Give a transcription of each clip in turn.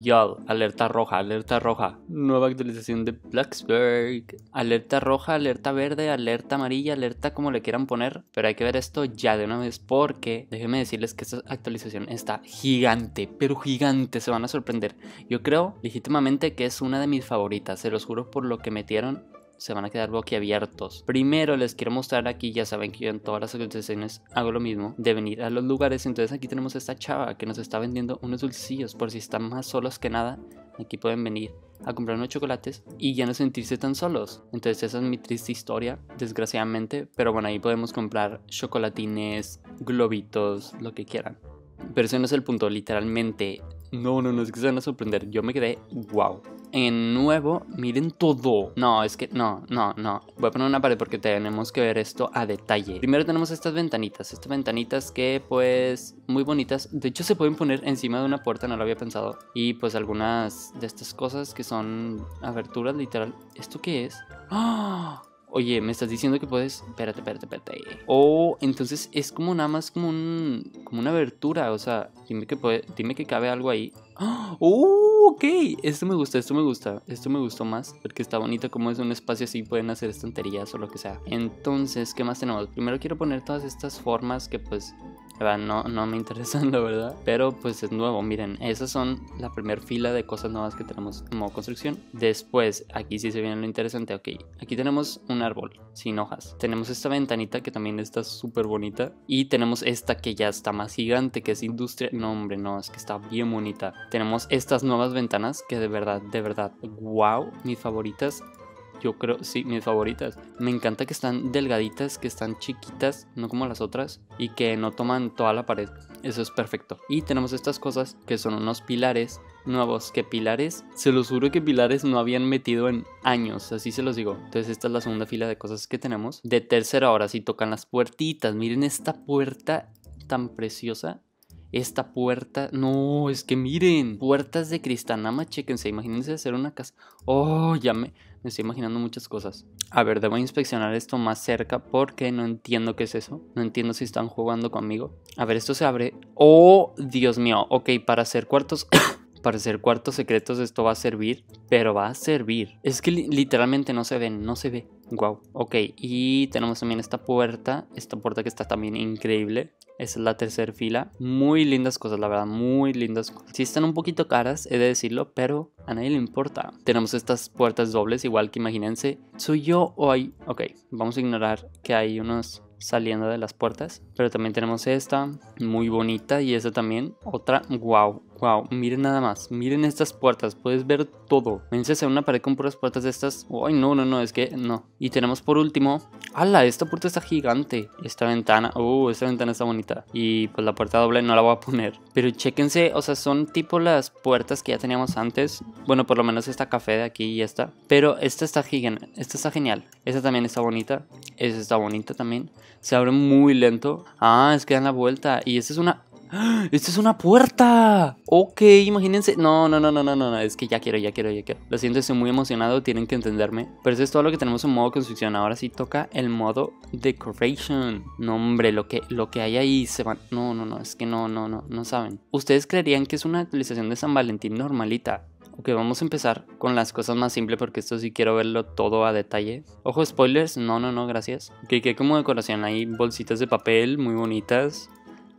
Yo, alerta roja, alerta roja. Nueva actualización de Blacksburg. Alerta roja, alerta verde, alerta amarilla, alerta como le quieran poner. Pero hay que ver esto ya de una vez porque déjenme decirles que esta actualización está gigante, pero gigante. Se van a sorprender. Yo creo legítimamente que es una de mis favoritas. Se los juro por lo que metieron se van a quedar boquiabiertos. Primero les quiero mostrar aquí, ya saben que yo en todas las actualizaciones hago lo mismo, de venir a los lugares. Entonces aquí tenemos esta chava que nos está vendiendo unos dulcillos por si están más solos que nada. Aquí pueden venir a comprar unos chocolates y ya no sentirse tan solos. Entonces esa es mi triste historia, desgraciadamente. Pero bueno, ahí podemos comprar chocolatines, globitos, lo que quieran. Pero ese no es el punto, literalmente. No, no, no, es que se van a sorprender. Yo me quedé, wow en nuevo, miren todo. No, es que no, no, no. Voy a poner una pared porque tenemos que ver esto a detalle. Primero tenemos estas ventanitas, estas ventanitas que pues muy bonitas. De hecho se pueden poner encima de una puerta, no lo había pensado. Y pues algunas de estas cosas que son aberturas literal. ¿Esto qué es? ¡Ah! Oye, me estás diciendo que puedes. Espérate, espérate, espérate. O entonces es como nada más como un. como una abertura. O sea, dime que puede. Dime que cabe algo ahí. ¡Oh! Ok. Esto me gusta, esto me gusta. Esto me gustó más. Porque está bonito como es un espacio así. Pueden hacer estanterías o lo que sea. Entonces, ¿qué más tenemos? Primero quiero poner todas estas formas que pues no, no me interesan, la verdad. Pero pues es nuevo. Miren, esas son la primera fila de cosas nuevas que tenemos como construcción. Después, aquí sí se viene lo interesante. Ok, aquí tenemos un árbol sin hojas. Tenemos esta ventanita que también está súper bonita. Y tenemos esta que ya está más gigante, que es industria. No, hombre, no, es que está bien bonita. Tenemos estas nuevas ventanas que de verdad, de verdad, wow, mis favoritas yo creo, sí, mis favoritas. Me encanta que están delgaditas, que están chiquitas, no como las otras, y que no toman toda la pared. Eso es perfecto. Y tenemos estas cosas que son unos pilares nuevos. Que pilares, se los juro que pilares no habían metido en años, así se los digo. Entonces, esta es la segunda fila de cosas que tenemos. De tercera hora, si tocan las puertitas. Miren esta puerta tan preciosa esta puerta, no, es que miren, puertas de cristal, nada más chequense, imagínense hacer una casa. Oh, ya me, estoy imaginando muchas cosas. A ver, debo inspeccionar esto más cerca porque no entiendo qué es eso. No entiendo si están jugando conmigo. A ver, esto se abre. Oh, Dios mío. Ok, para hacer cuartos... para hacer cuartos secretos esto va a servir, pero va a servir. Es que literalmente no se ven, no se ve. Wow, ok, y tenemos también esta puerta, esta puerta que está también increíble. Esa es la tercera fila. Muy lindas cosas, la verdad, muy lindas cosas. Están un poquito caras, he de decirlo, pero a nadie le importa. Tenemos estas puertas dobles, igual que imagínense. ¿Soy yo o hay...? Ok, vamos a ignorar que hay unos saliendo de las puertas. Pero también tenemos esta, muy bonita, y esta también. Otra, wow, wow, miren nada más, miren estas puertas, puedes ver todo. Vence hacer una pared con puras puertas de estas. Ay, no, no, no, es que no. Y tenemos por último, ¡hala! Esta puerta está gigante. Esta ventana, uh, esta ventana está bonita. Y pues la puerta doble no la voy a poner. Pero chéquense, o sea, son tipo las puertas que ya teníamos antes. Bueno, por lo menos esta café de aquí y esta. Pero esta está gigante, esta está genial. Esta también está bonita. Esta está bonita también. Se abre muy lento. Ah, es que dan la vuelta. Y esta es una ¡Esta es una puerta! Ok, imagínense. No, no, no, no, no, no, es que ya quiero, ya quiero, ya quiero. Lo siento, estoy muy emocionado, tienen que entenderme. Pero eso es todo lo que tenemos en modo construcción. Ahora sí toca el modo decoration. No, hombre, lo que, lo que hay ahí se va. No, no, no, es que no, no, no, no saben. ¿Ustedes creerían que es una actualización de San Valentín normalita? Ok, vamos a empezar con las cosas más simples porque esto sí quiero verlo todo a detalle. Ojo, spoilers, no, no, no, gracias. Ok, que como decoración hay bolsitas de papel muy bonitas.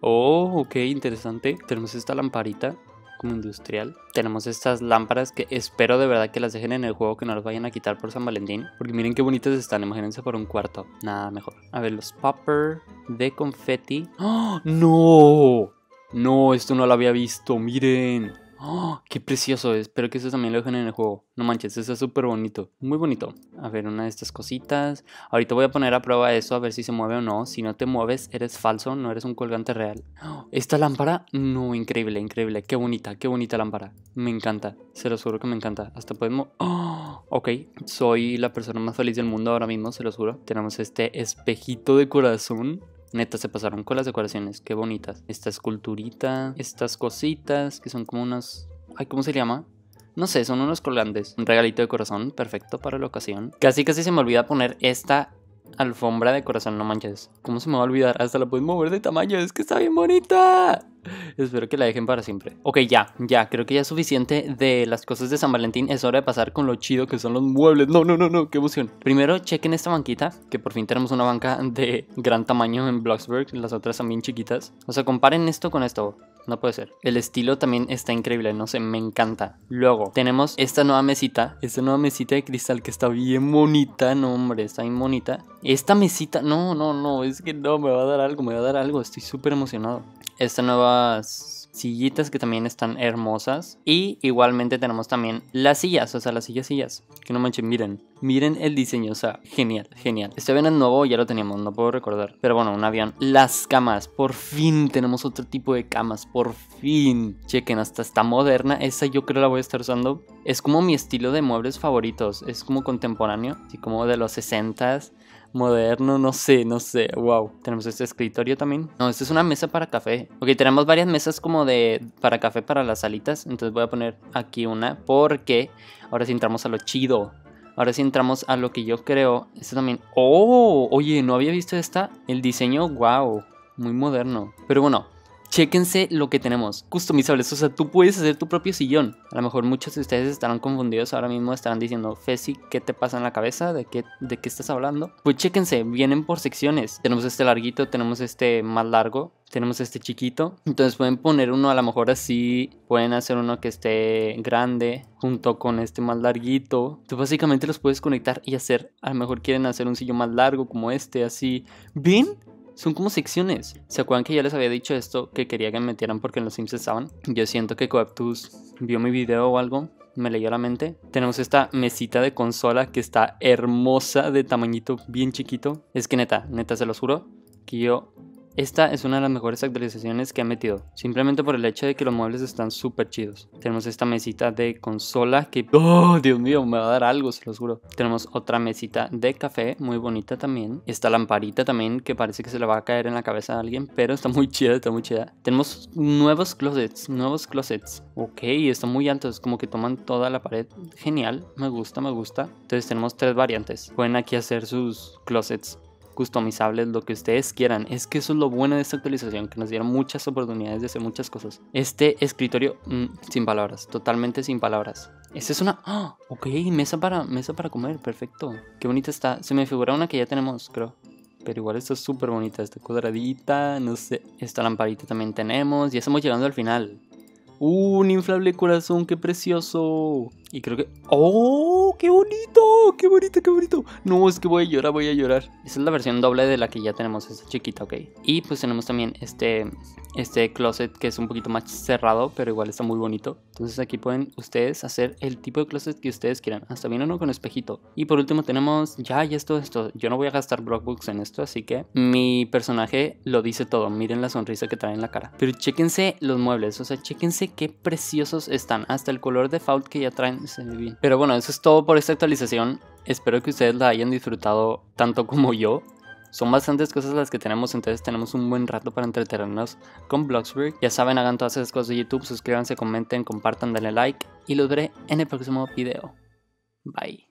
Oh, ok, interesante. Tenemos esta lamparita como industrial. Tenemos estas lámparas que espero de verdad que las dejen en el juego, que no las vayan a quitar por San Valentín. Porque miren qué bonitas están, imagínense por un cuarto. Nada mejor. A ver, los popper de confetti. ¡Oh, ¡No! No, esto no lo había visto, miren. ¡Oh, ¡Qué precioso! Espero que eso también lo dejen en el juego. No manches, eso es súper bonito. Muy bonito. A ver, una de estas cositas. Ahorita voy a poner a prueba eso, a ver si se mueve o no. Si no te mueves, eres falso, no eres un colgante real. Esta lámpara, no, increíble, increíble. Qué bonita, qué bonita lámpara. Me encanta. Se lo juro que me encanta. Hasta podemos... ¡Oh! Ok, soy la persona más feliz del mundo ahora mismo, se lo juro. Tenemos este espejito de corazón. Neta, se pasaron con las decoraciones, qué bonitas. Esta esculturita, estas cositas que son como unas... Ay, ¿cómo se llama? No sé, son unos colgantes. Un regalito de corazón, perfecto para la ocasión. Casi casi se me olvida poner esta alfombra de corazón, no manches. ¿Cómo se me va a olvidar? Hasta la puedes mover de tamaño, es que está bien bonita. Espero que la dejen para siempre. Ok, ya, ya, creo que ya es suficiente de las cosas de San Valentín. Es hora de pasar con lo chido que son los muebles. No, no, no, no, qué emoción. Primero, chequen esta banquita, que por fin tenemos una banca de gran tamaño en Bloxburg. Las otras también chiquitas. O sea, comparen esto con esto. No puede ser. El estilo también está increíble, no sé, me encanta. Luego, tenemos esta nueva mesita, esta nueva mesita de cristal que está bien bonita, no hombre, está bien bonita. Esta mesita, no, no, no, es que no, me va a dar algo, me va a dar algo, estoy súper emocionado. Estas nuevas sillitas que también están hermosas. Y igualmente tenemos también las sillas, o sea, las sillas, sillas. Que no manchen, miren. Miren el diseño, o sea, genial, genial. Este avión es nuevo, ya lo teníamos, no puedo recordar. Pero bueno, un avión. Las camas, por fin tenemos otro tipo de camas, por fin. Chequen, hasta está moderna. Esa yo creo la voy a estar usando. Es como mi estilo de muebles favoritos. Es como contemporáneo, así como de los 60s moderno, no sé, no sé, wow. Tenemos este escritorio también. No, esta es una mesa para café. Ok, tenemos varias mesas como de para café para las salitas. Entonces voy a poner aquí una porque ahora sí entramos a lo chido. Ahora sí entramos a lo que yo creo. Esto también. Oh, oye, no había visto esta. El diseño, wow, muy moderno. Pero bueno, Chéquense lo que tenemos, customizables, o sea, tú puedes hacer tu propio sillón. A lo mejor muchos de ustedes estarán confundidos ahora mismo, estarán diciendo, Fesi, ¿qué te pasa en la cabeza? ¿De qué, ¿De qué estás hablando? Pues chéquense, vienen por secciones. Tenemos este larguito, tenemos este más largo, tenemos este chiquito. Entonces pueden poner uno a lo mejor así, pueden hacer uno que esté grande junto con este más larguito. Tú básicamente los puedes conectar y hacer, a lo mejor quieren hacer un sillón más largo como este, así. ¿Ven? Son como secciones. ¿Se acuerdan que ya les había dicho esto que quería que me metieran porque en los Sims estaban? Yo siento que Coeptus vio mi video o algo, me leyó la mente. Tenemos esta mesita de consola que está hermosa de tamañito bien chiquito. Es que neta, neta se los juro que yo esta es una de las mejores actualizaciones que han metido, simplemente por el hecho de que los muebles están súper chidos. Tenemos esta mesita de consola que, oh, Dios mío, me va a dar algo, se los juro. Tenemos otra mesita de café, muy bonita también. Esta lamparita también que parece que se le va a caer en la cabeza a alguien, pero está muy chida, está muy chida. Tenemos nuevos closets, nuevos closets. Ok, están muy altos, como que toman toda la pared. Genial, me gusta, me gusta. Entonces tenemos tres variantes. Pueden aquí hacer sus closets customizables, lo que ustedes quieran. Es que eso es lo bueno de esta actualización, que nos dieron muchas oportunidades de hacer muchas cosas. Este escritorio, mm, sin palabras, totalmente sin palabras. Esta es una... ¡Ah! Ok, mesa para, mesa para comer, perfecto. Qué bonita está. Se me figura una que ya tenemos, creo. Pero igual está súper bonita, esta cuadradita, no sé. Esta lamparita también tenemos. Ya estamos llegando al final. ¡Uh, un inflable corazón! ¡Qué precioso! Y creo que... ¡Oh! ¡Qué bonito! ¡Qué bonito, qué bonito! No, es que voy a llorar, voy a llorar. Esa es la versión doble de la que ya tenemos, esta chiquita, ok. Y pues tenemos también este, este closet que es un poquito más cerrado, pero igual está muy bonito. Entonces aquí pueden ustedes hacer el tipo de closet que ustedes quieran. Hasta bien uno con espejito. Y por último tenemos... Ya, ya esto, esto. Yo no voy a gastar Brockbooks en esto, así que mi personaje lo dice todo. Miren la sonrisa que trae en la cara. Pero chéquense los muebles, o sea, chéquense qué preciosos están. Hasta el color default que ya traen pero bueno, eso es todo por esta actualización. Espero que ustedes la hayan disfrutado tanto como yo. Son bastantes cosas las que tenemos, entonces tenemos un buen rato para entretenernos con Bloxburg. Ya saben, hagan todas esas cosas de YouTube, suscríbanse, comenten, compartan, denle like y los veré en el próximo video. Bye.